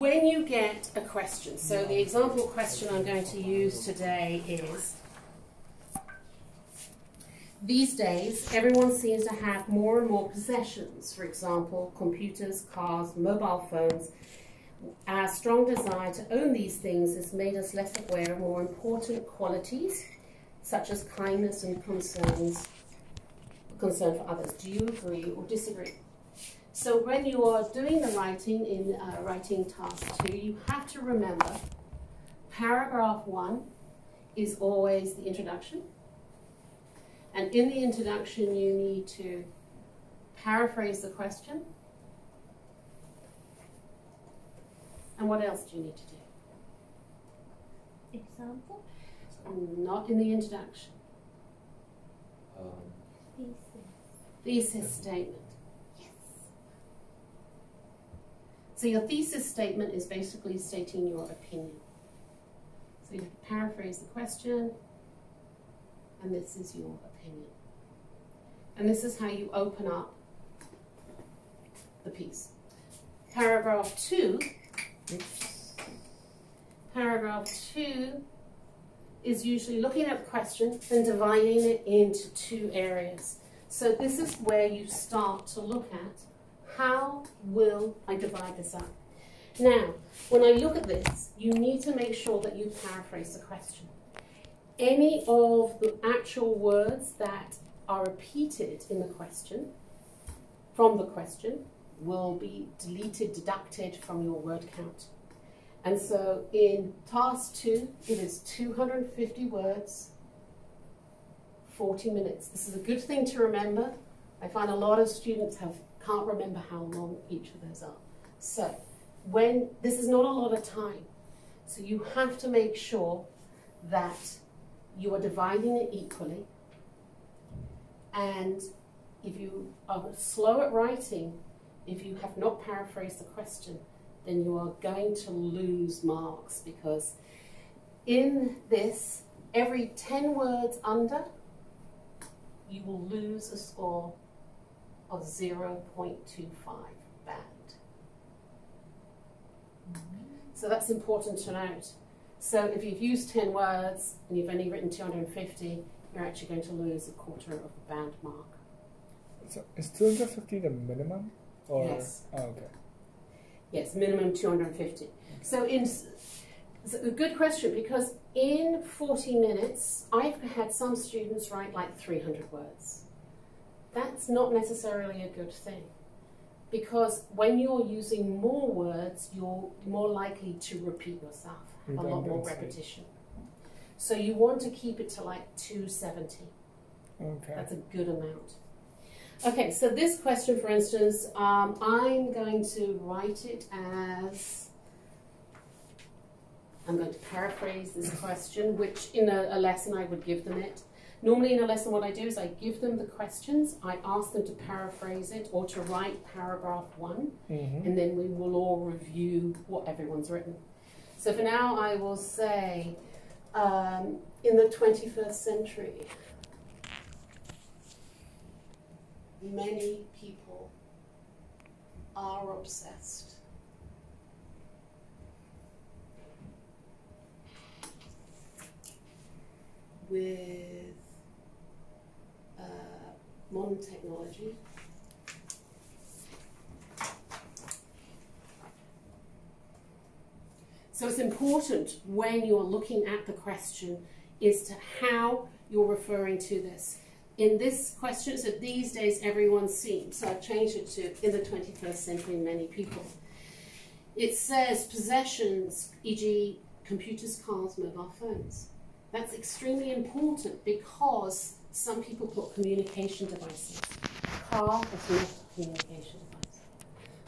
When you get a question, so the example question I'm going to use today is these days, everyone seems to have more and more possessions. For example, computers, cars, mobile phones. Our strong desire to own these things has made us less aware of more important qualities, such as kindness and concerns, concern for others. Do you agree or disagree? So when you are doing the writing in uh, writing task two, you have to remember paragraph one is always the introduction. And in the introduction, you need to paraphrase the question. And what else do you need to do? Example? Not in the introduction. Um, thesis. Thesis statement. So your thesis statement is basically stating your opinion. So you paraphrase the question, and this is your opinion. And this is how you open up the piece. Paragraph two. Paragraph two is usually looking at the question and dividing it into two areas. So this is where you start to look at how will I divide this up? Now, when I look at this, you need to make sure that you paraphrase the question. Any of the actual words that are repeated in the question, from the question, will be deleted, deducted from your word count. And so in task two, it is 250 words, 40 minutes. This is a good thing to remember. I find a lot of students have can't remember how long each of those are. So when this is not a lot of time, so you have to make sure that you are dividing it equally. And if you are slow at writing, if you have not paraphrased the question, then you are going to lose marks because in this, every 10 words under, you will lose a score of 0.25 band. So that's important to note. So if you've used 10 words and you've only written 250, you're actually going to lose a quarter of the band mark. So is 250 the minimum? Or? Yes. Oh, okay. Yes, minimum 250. Okay. So in it's a good question because in 40 minutes, I've had some students write like 300 words that's not necessarily a good thing. Because when you're using more words, you're more likely to repeat yourself, a lot more repetition. So you want to keep it to like 270. Okay. That's a good amount. Okay, so this question, for instance, um, I'm going to write it as, I'm going to paraphrase this question, which in a, a lesson I would give them it. Normally in a lesson what I do is I give them the questions, I ask them to paraphrase it or to write paragraph one, mm-hmm. and then we will all review what everyone's written. So for now I will say, um, in the 21st century, many people are obsessed with modern technology. So it's important when you're looking at the question is to how you're referring to this. In this question, so these days everyone seems, so I've changed it to in the 21st century, many people. It says possessions, e.g. computers, cars, mobile phones. That's extremely important because some people put communication devices. Car is not a communication device.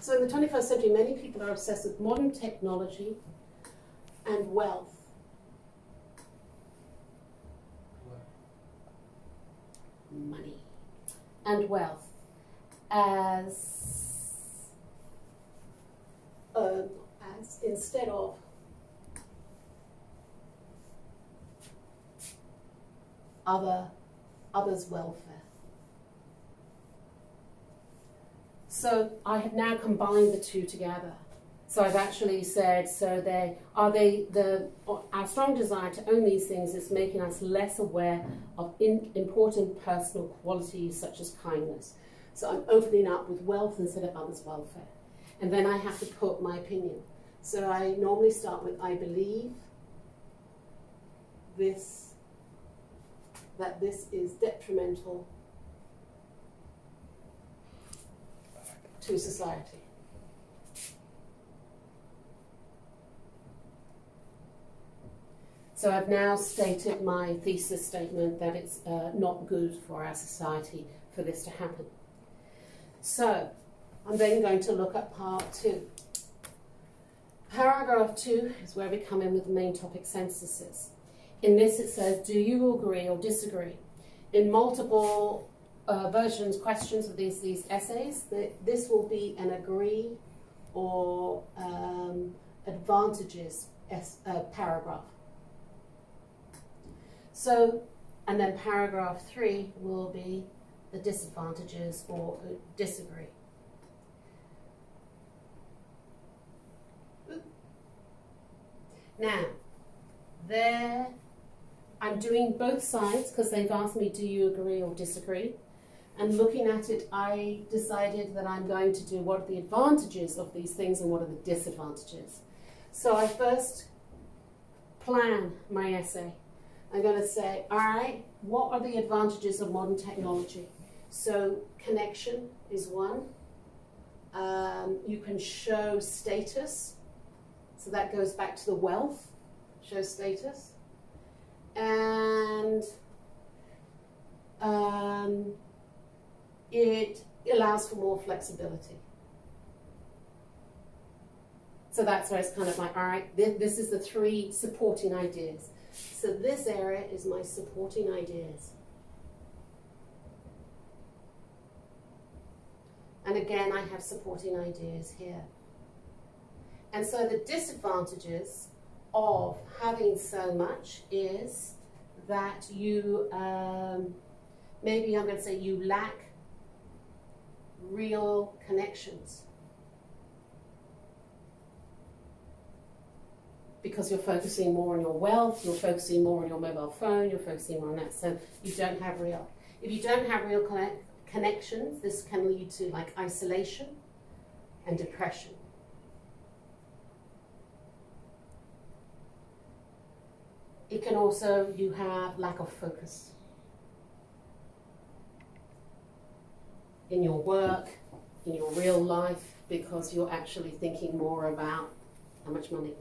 So in the 21st century, many people are obsessed with modern technology and wealth. Money and wealth as, uh, as instead of other others' welfare. So I have now combined the two together. So I've actually said, so they are they the our strong desire to own these things is making us less aware of in, important personal qualities such as kindness. So I'm opening up with wealth instead of others' welfare, and then I have to put my opinion. So I normally start with I believe this that this is detrimental to society. So I've now stated my thesis statement that it's uh, not good for our society for this to happen. So I'm then going to look at part two. Paragraph two is where we come in with the main topic sentences. In this it says, do you agree or disagree? In multiple uh, versions, questions of these, these essays, this will be an agree or um, advantages uh, paragraph. So, and then paragraph three will be the disadvantages or disagree. Now, there, I'm doing both sides because they've asked me, do you agree or disagree? And looking at it, I decided that I'm going to do what are the advantages of these things and what are the disadvantages. So I first plan my essay. I'm going to say, all right, what are the advantages of modern technology? So connection is one. Um, you can show status. So that goes back to the wealth, show status. And um, it allows for more flexibility. So that's where it's kind of like, all right, this is the three supporting ideas. So this area is my supporting ideas. And again, I have supporting ideas here. And so the disadvantages of having so much is that you, um, maybe I'm going to say you lack real connections. because you're focusing more on your wealth, you're focusing more on your mobile phone, you're focusing more on that. So you don't have real. If you don't have real connect, connections, this can lead to like isolation and depression. It can also, you have lack of focus in your work, in your real life, because you're actually thinking more about how much money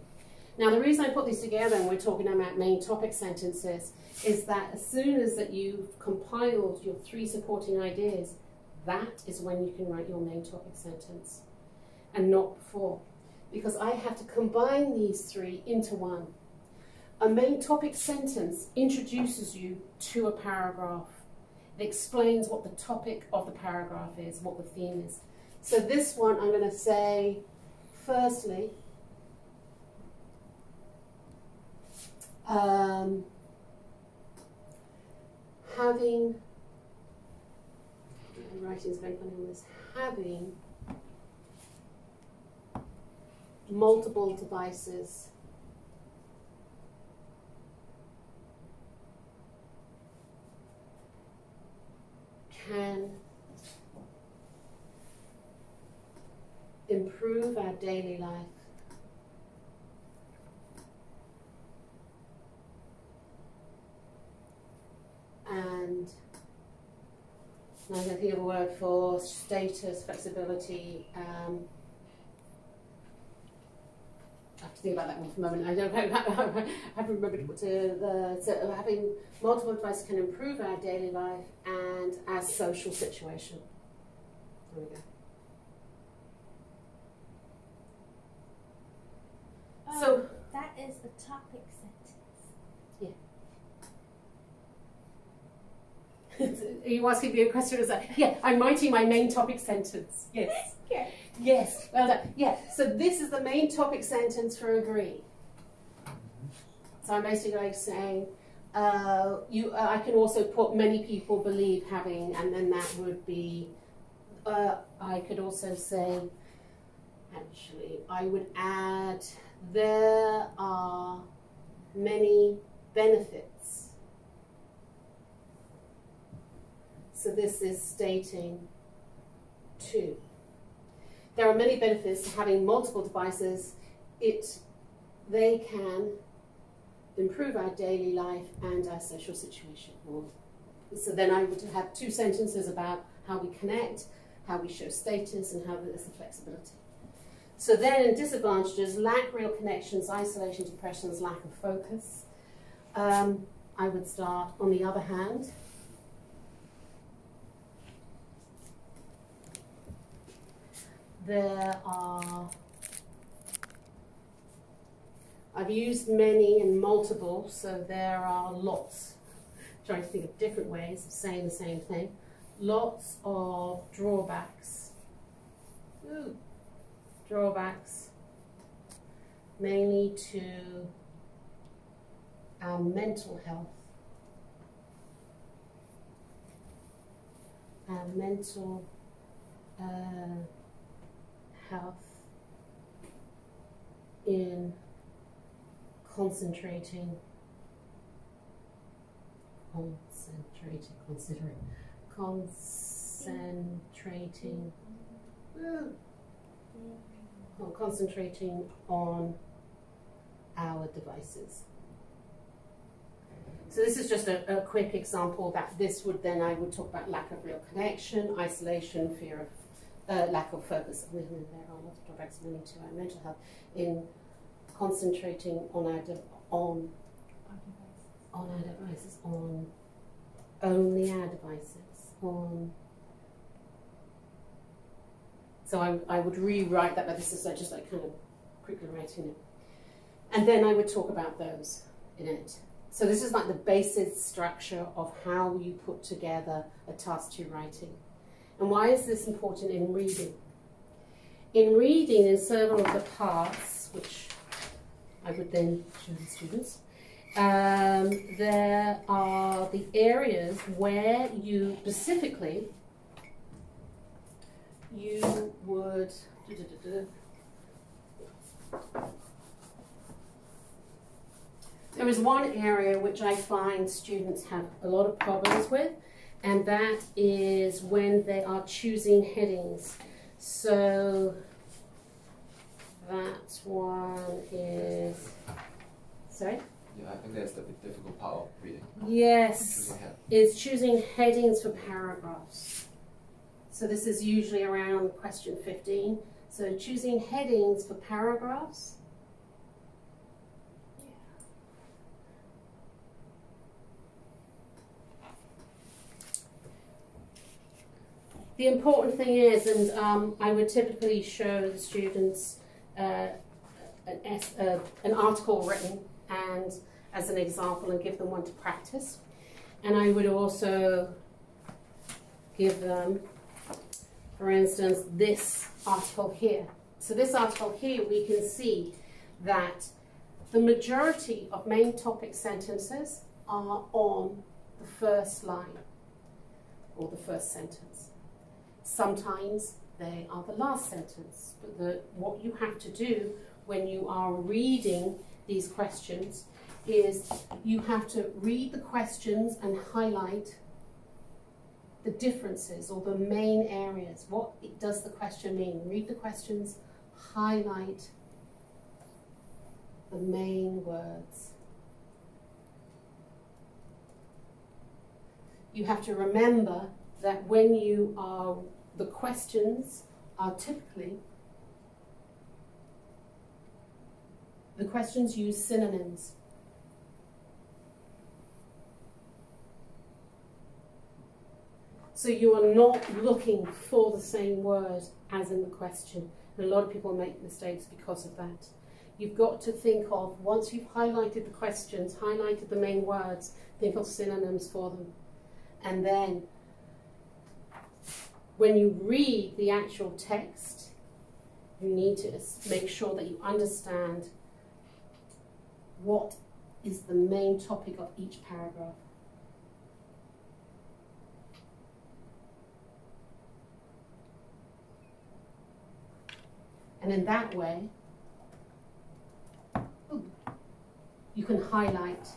now, the reason I put these together and we're talking about main topic sentences is that as soon as that you've compiled your three supporting ideas, that is when you can write your main topic sentence and not before. Because I have to combine these three into one. A main topic sentence introduces you to a paragraph. It explains what the topic of the paragraph is, what the theme is. So this one I'm going to say, firstly, um, having, writing is very funny on this, having multiple devices can improve our daily life and going to think of a word for status, flexibility. Um, I have to think about that one for a moment. I don't I haven't remembered what to the so having multiple devices can improve our daily life and our social situation. There we go. So that is a topic sentence. Yeah. Are you asking me a question? Is that yeah? I'm writing my main topic sentence. Yes. Yeah. Yes. Well done. Yeah. So this is the main topic sentence for agree. So I'm basically like saying, uh, you. Uh, I can also put many people believe having, and then that would be. Uh, I could also say, actually, I would add there are many benefits. So this is stating two. There are many benefits to having multiple devices. It, they can improve our daily life and our social situation. So then I would have two sentences about how we connect, how we show status, and how there's the flexibility. So then disadvantages, lack real connections, isolation, depressions, lack of focus. Um, I would start, on the other hand, there are, I've used many and multiple, so there are lots. trying to think of different ways of saying the same thing. Lots of drawbacks. Drawbacks, mainly to our mental health. Our mental uh, health in concentrating, concentrating, considering, concentrating, concentrating on our devices. So this is just a, a, quick example that this would then I would talk about lack of real connection, isolation, fear of uh, lack of focus, there are lots of drawbacks linked to our mental health in concentrating on our on on our devices, on only our devices, on. So I, I would rewrite that, but this is just like kind of quickly writing it. And then I would talk about those in it. So this is like the basic structure of how you put together a task two writing. And why is this important in reading? In reading, in several of the parts, which I would then show the students, um, there are the areas where you specifically you would there is one area which I find students have a lot of problems with and that is when they are choosing headings. So that one is, sorry? Yeah, I think that's the difficult part of reading. Yes, choosing is choosing headings for paragraphs. So this is usually around question 15. So choosing headings for paragraphs The important thing is, and um, I would typically show the students uh, an, uh, an article written and as an example and give them one to practice. And I would also give them, for instance, this article here. So this article here, we can see that the majority of main topic sentences are on the first line or the first sentence. Sometimes they are the last sentence. But the, what you have to do when you are reading these questions is you have to read the questions and highlight the differences or the main areas. What does the question mean? Read the questions, highlight the main words. You have to remember that when you are the questions are typically the questions use synonyms. So you are not looking for the same word as in the question. And a lot of people make mistakes because of that. You've got to think of, once you've highlighted the questions, highlighted the main words, think of synonyms for them. And then when you read the actual text, you need to make sure that you understand what is the main topic of each paragraph. And in that way, you can highlight,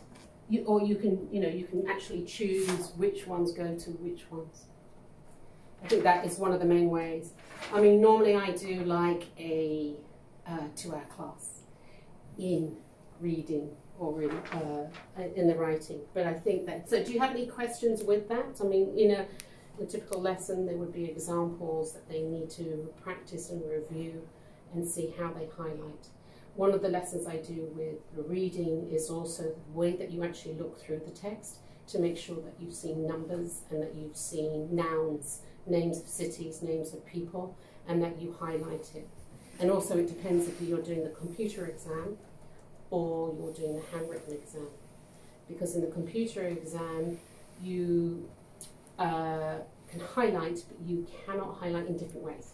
you, or you can, you know, you can actually choose which ones go to which ones. I think that is one of the main ways. I mean, normally I do like a uh, two-hour class in reading or in, uh, in the writing. But I think that, so do you have any questions with that? I mean, in a, a typical lesson, there would be examples that they need to practice and review and see how they highlight. One of the lessons I do with reading is also the way that you actually look through the text to make sure that you've seen numbers and that you've seen nouns, names of cities, names of people, and that you highlight it. And also it depends if you're doing the computer exam or you're doing the handwritten exam. Because in the computer exam, you uh, can highlight, but you cannot highlight in different ways.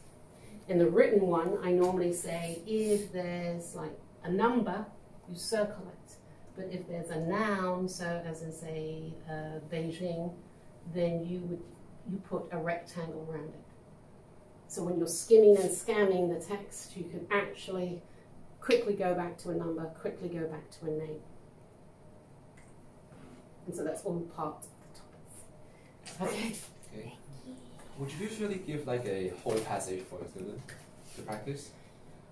In the written one, I normally say if there's like a number, you circle it. But if there's a noun, so as in say uh, Beijing, then you would you put a rectangle around it. So when you're skimming and scanning the text, you can actually quickly go back to a number, quickly go back to a name. And so that's all part of the topics. Okay. Okay. Would you usually give like a whole passage for a student to practice?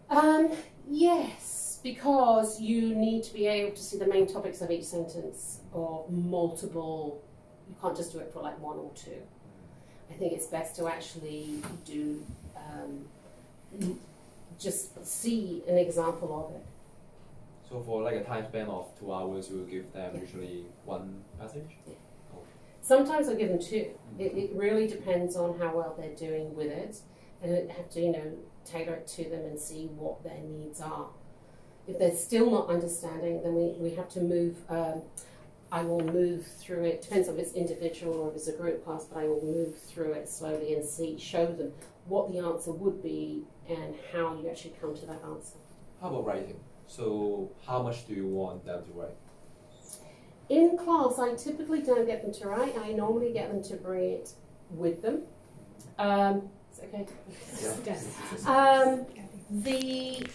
Um, yes, because you need to be able to see the main topics of each sentence or multiple. You can't just do it for like one or two. I think it's best to actually do um, just see an example of it. So for like a time span of two hours, you will give them usually one passage? Sometimes I give them two. It, it really depends on how well they're doing with it, and I have to, you know, tailor it to them and see what their needs are. If they're still not understanding, then we, we have to move. Um, I will move through it. Depends on if it's individual or if it's a group class, but I will move through it slowly and see, show them what the answer would be and how you actually come to that answer. How about writing? So how much do you want them to write? In class, I typically don't get them to write. I normally get them to bring it with them. Um, it's okay. Yeah. Um, the